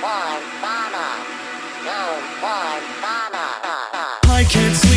mama. No mama. I can't sleep.